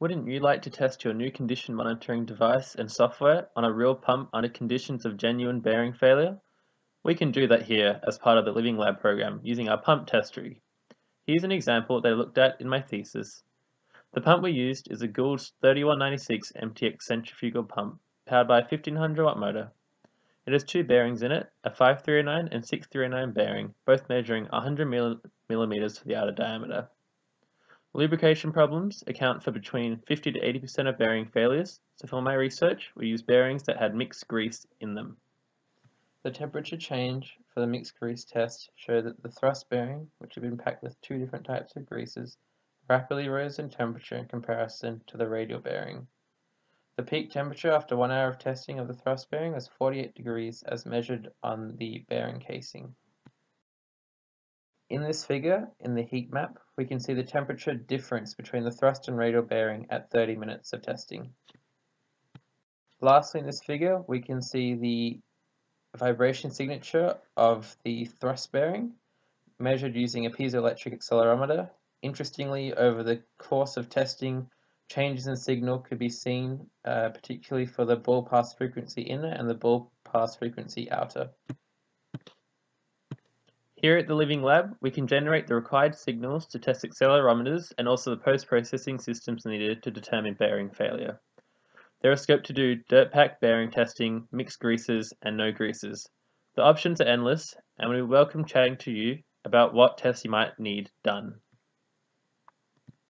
Wouldn't you like to test your new condition monitoring device and software on a real pump under conditions of genuine bearing failure? We can do that here as part of the Living Lab program using our pump test rig. Here's an example that I looked at in my thesis. The pump we used is a Goulds 3196 MTX centrifugal pump powered by a 1500 watt motor. It has two bearings in it, a 5309 and 6309 bearing, both measuring 100 millimeters for the outer diameter. Lubrication problems account for between 50 to 80% of bearing failures, so for my research we used bearings that had mixed grease in them. The temperature change for the mixed grease test showed that the thrust bearing, which had been packed with two different types of greases, rapidly rose in temperature in comparison to the radial bearing. The peak temperature after one hour of testing of the thrust bearing was 48 degrees as measured on the bearing casing. In this figure, in the heat map, we can see the temperature difference between the thrust and radial bearing at 30 minutes of testing. Lastly, in this figure, we can see the vibration signature of the thrust bearing measured using a piezoelectric accelerometer. Interestingly, over the course of testing, changes in signal could be seen, uh, particularly for the ball pass frequency inner and the ball pass frequency outer. Here at the Living Lab, we can generate the required signals to test accelerometers and also the post-processing systems needed to determine bearing failure. There is scope to do dirt pack bearing testing, mixed greases, and no greases. The options are endless, and we welcome chatting to you about what tests you might need done.